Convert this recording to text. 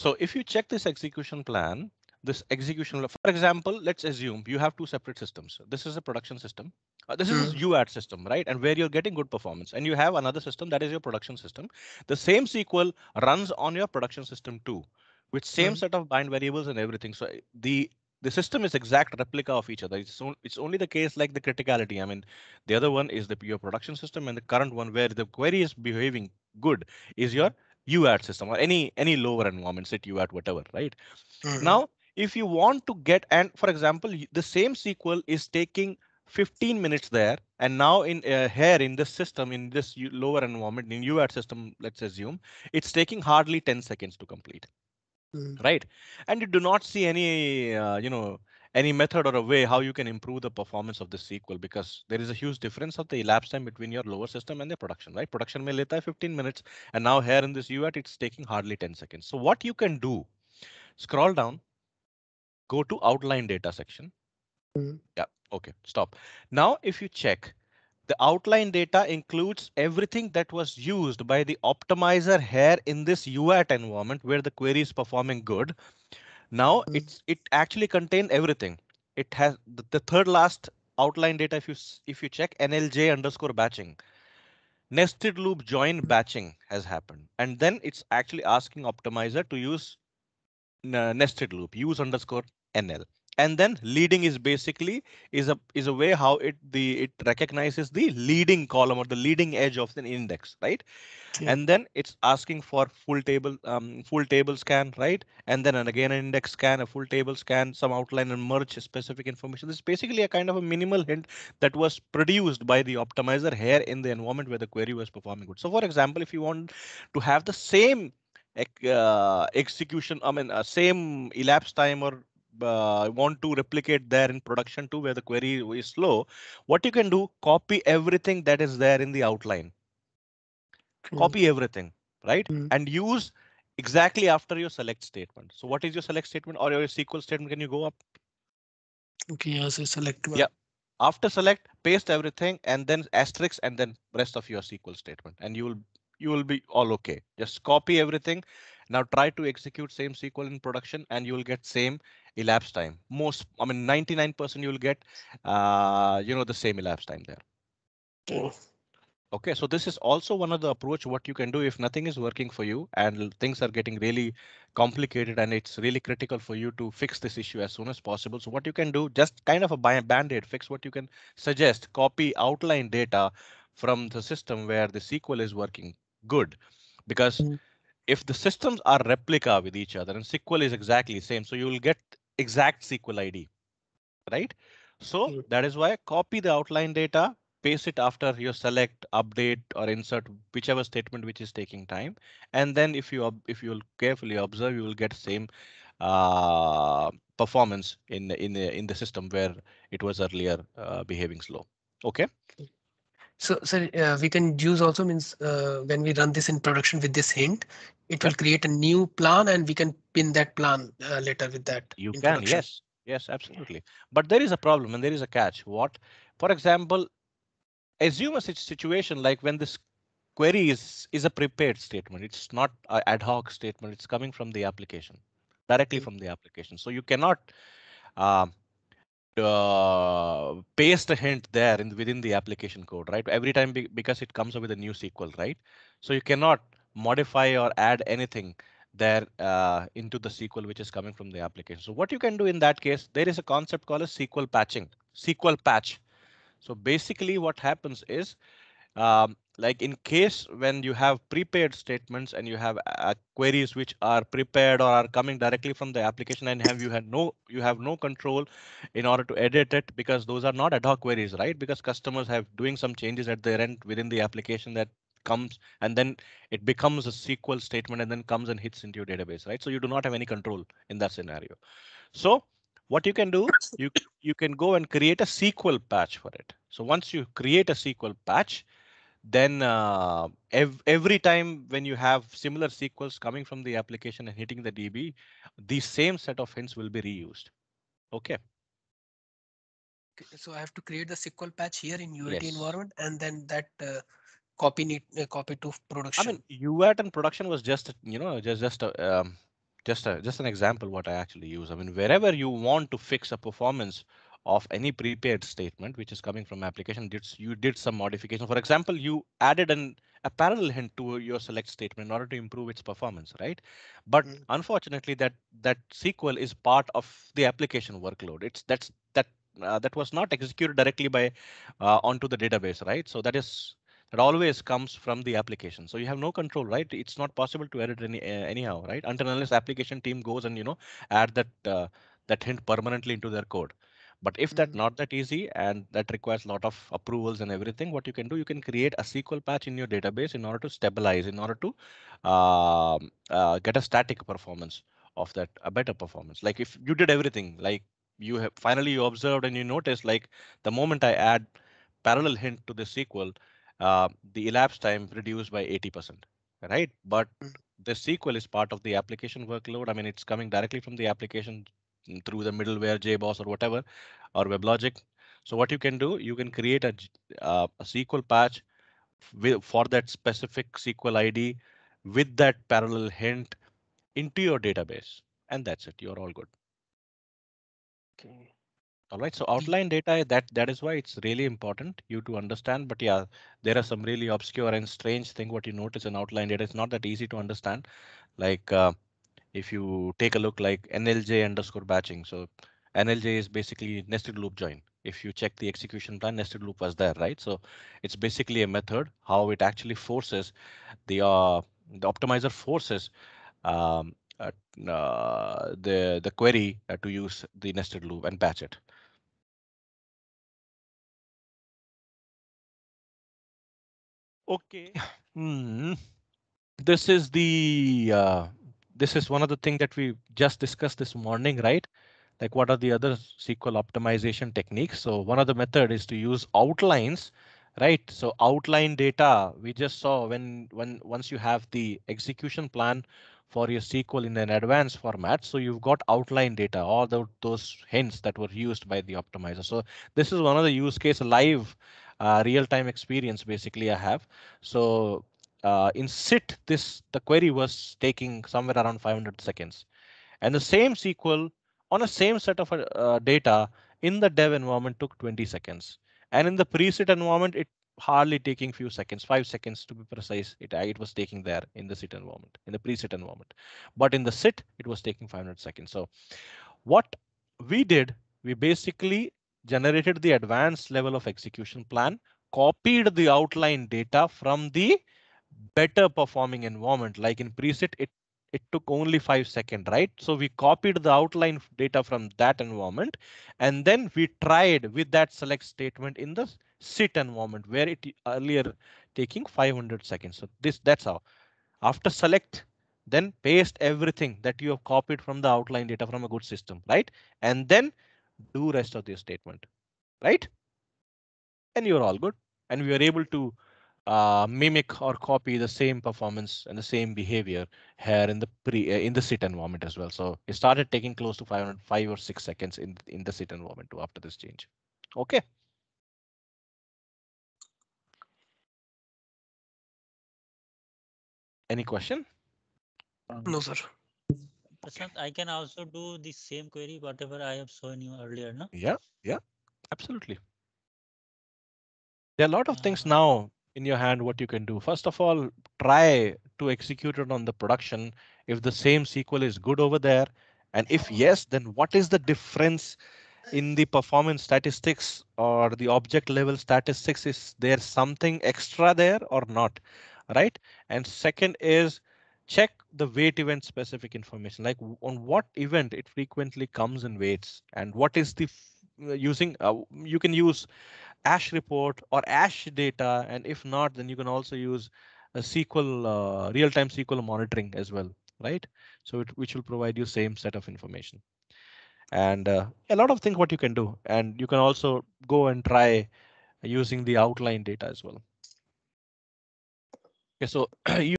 So if you check this execution plan, this execution, for example, let's assume you have two separate systems. This is a production system. Uh, this is mm. UAT system, right? And where you're getting good performance. And you have another system that is your production system. The same SQL runs on your production system too, with same mm. set of bind variables and everything. So the the system is exact replica of each other. It's, so, it's only the case like the criticality. I mean, the other one is the your production system and the current one where the query is behaving good is your UAT system or any any lower environment, SIT UAT, whatever, right? Mm -hmm. Now, if you want to get, and for example, the same SQL is taking 15 minutes there, and now in uh, here in this system, in this lower environment, in UAT system, let's assume, it's taking hardly 10 seconds to complete, mm. right? And you do not see any, uh, you know, any method or a way how you can improve the performance of the SQL because there is a huge difference of the elapsed time between your lower system and the production, right? Production may leta 15 minutes and now here in this UAT, it's taking hardly 10 seconds. So what you can do, scroll down, go to outline data section. Mm -hmm. Yeah, okay, stop. Now, if you check, the outline data includes everything that was used by the optimizer here in this UAT environment where the query is performing good. Now mm. it's it actually contained everything. It has the, the third last outline data. If you if you check NLJ underscore batching, nested loop join batching has happened, and then it's actually asking optimizer to use nested loop use underscore NL and then leading is basically is a is a way how it the it recognizes the leading column or the leading edge of the index right? Yeah. and then it's asking for full table um, full table scan right? And then and again an index scan a full table scan some outline and merge specific information. This is basically a kind of a minimal hint that was produced by the optimizer here in the environment where the query was performing good. So for example if you want to have the same uh, execution i mean uh, same elapsed time or uh, want to replicate there in production too, where the query is slow, what you can do, copy everything that is there in the outline. Mm. Copy everything, right? Mm. And use exactly after your select statement. So what is your select statement or your SQL statement? Can you go up? Okay, yeah, so select. One. Yeah. After select, paste everything and then asterisk and then rest of your SQL statement and you will you will be all okay. Just copy everything. Now try to execute same SQL in production and you will get same elapsed time. Most, I mean, 99% you will get, uh, you know, the same elapsed time there. Oh. Okay, so this is also one of the approach what you can do if nothing is working for you and things are getting really complicated and it's really critical for you to fix this issue as soon as possible. So what you can do, just kind of a band-aid fix what you can suggest, copy outline data from the system where the SQL is working good because mm. if the systems are replica with each other and SQL is exactly same, so you will get exact SQL ID, right? So that is why copy the outline data, paste it after your select, update, or insert whichever statement which is taking time. And then if you if you will carefully observe, you will get same uh, performance in in the in the system where it was earlier uh, behaving slow. Okay. So, so uh, we can use also means uh, when we run this in production with this hint, it will create a new plan and we can pin that plan uh, later with that. You can, production. yes, yes, absolutely. But there is a problem and there is a catch. What, for example, assume a situation like when this query is is a prepared statement. It's not an ad hoc statement. It's coming from the application, directly okay. from the application. So you cannot uh, uh, paste a hint there in within the application code, right? Every time be, because it comes up with a new SQL, right? So you cannot modify or add anything there uh, into the SQL which is coming from the application. So what you can do in that case, there is a concept called a SQL patching, SQL patch. So basically what happens is um, like in case when you have prepared statements and you have uh, queries which are prepared or are coming directly from the application and have you had no you have no control in order to edit it because those are not ad hoc queries right? Because customers have doing some changes at their end within the application that comes and then it becomes a SQL statement and then comes and hits into your database right? So you do not have any control in that scenario. So what you can do you you can go and create a SQL patch for it. So once you create a SQL patch then uh, ev every time when you have similar SQLs coming from the application and hitting the DB, the same set of hints will be reused. Okay. So I have to create the SQL patch here in UAT yes. environment and then that uh, copy need uh, copy to production. I mean UAT and production was just you know just just a, um, just a, just an example what I actually use. I mean, wherever you want to fix a performance of any prepared statement which is coming from application, did you did some modification. For example, you added an a parallel hint to your select statement in order to improve its performance, right? But mm. unfortunately, that that SQL is part of the application workload. It's that's that uh, that was not executed directly by uh, onto the database, right? So that is that always comes from the application. So you have no control, right? It's not possible to edit any uh, anyhow, right? Until unless application team goes and you know add that uh, that hint permanently into their code. But if that's mm-hmm. not that easy and that requires a lot of approvals and everything, what you can do, you can create a SQL patch in your database in order to stabilize, in order to uh, uh, get a static performance of that, a better performance. Like if you did everything, like you have finally you observed and you noticed, like the moment I add parallel hint to the SQL, uh, the elapsed time reduced by 80%, right? But mm. the SQL is part of the application workload. I mean, it's coming directly from the application through the middleware JBoss or whatever, or WebLogic. So what you can do, you can create a, uh, a SQL patch with, for that specific SQL ID with that parallel hint into your database. And that's it. You're all good. Okay. All right. So outline data that that is why it's really important you to understand. But yeah, there are some really obscure and strange thing what you notice in outline data. It's not that easy to understand. Like uh, if you take a look like NLJ underscore batching. So NLJ is basically nested loop join. If you check the execution plan, nested loop was there, right? So it's basically a method how it actually forces the uh, the optimizer forces um, uh, uh, the the query uh, to use the nested loop and batch it. Okay. Hmm. This is the uh, this is one of the things that we just discussed this morning, right? Like what are the other SQL optimization techniques? So one of the method is to use outlines, right? So outline data we just saw when when once you have the execution plan for your SQL in an advanced format. So you've got outline data, all the, those hints that were used by the optimizer. So this is one of the use case live uh, real-time experience basically I have. So uh, in sit, this the query was taking somewhere around 500 seconds. And the same SQL on a same set of uh, data in the dev environment took 20 seconds. And in the pre-sit environment, it hardly taking few seconds, five seconds to be precise. It, it was taking there in the sit environment, in the pre-sit environment. But in the sit, it was taking 500 seconds. So what we did, we basically generated the advanced level of execution plan, copied the outline data from the better performing environment. Like in pre-sit it it took only five seconds right? So we copied the outline data from that environment and then we tried with that select statement in the sit environment where it earlier taking 500 seconds. So this that's how. After select then paste everything that you have copied from the outline data from a good system right? And then do rest of the statement right? And you're all good. And we are able to uh, mimic or copy the same performance and the same behavior here in the pre uh, in the sit environment as well. So it started taking close to 505 or six seconds in in the sit environment too after this change. Okay. Any question? No, sir. Prashant, I can also do the same query, whatever I have shown you earlier, no? Yeah, yeah, absolutely. There are a lot of things uh, now in your hand what you can do. First of all, try to execute it on the production if the same SQL is good over there. And if yes, then what is the difference in the performance statistics or the object level statistics? Is there something extra there or not? Right. And second is check the wait event specific information, like on what event it frequently comes in waits and what is the using uh, you can use ash report or ash data. And if not, then you can also use a SQL, uh, real-time SQL monitoring as well, right? So it, which will provide you same set of information. And uh, a lot of things what you can do. And you can also go and try using the outline data as well. Okay, so you